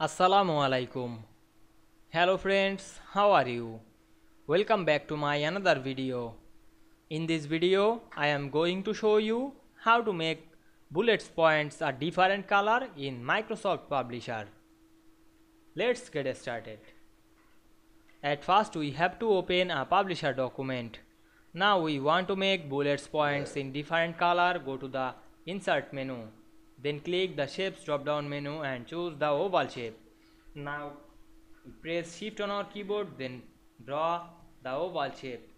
Assalamu alaikum. Hello friends, how are you? Welcome back to my another video. In this video, I am going to show you how to make bullets points a different color in Microsoft Publisher. Let's get started. At first we have to open a publisher document. Now we want to make bullets points in different color. Go to the insert menu. Then click the shapes drop down menu and choose the oval shape. Now press shift on our keyboard then draw the oval shape.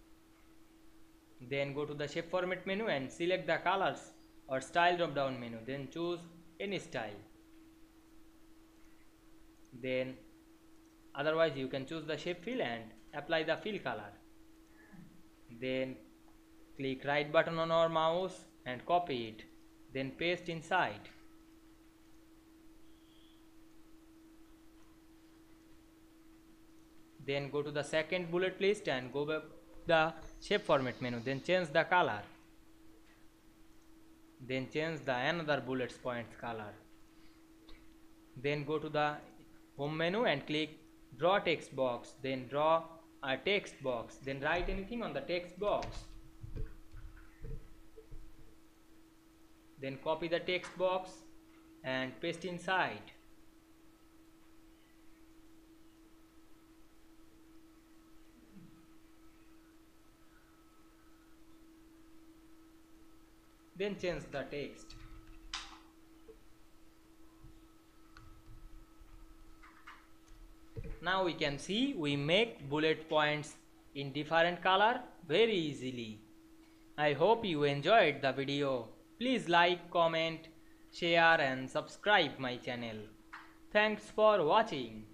Then go to the shape format menu and select the colors or style drop down menu. Then choose any style. Then otherwise you can choose the shape fill and apply the fill color then click right button on our mouse and copy it then paste inside then go to the second bullet list and go back the shape format menu. Then change the color. Then change the another bullets points color. Then go to the home menu and click draw text box. Then draw a text box. Then write anything on the text box. Then copy the text box and paste inside then change the text. Now we can see we make bullet points in different color very easily. I hope you enjoyed the video. Please like comment share and subscribe my channel. Thanks for watching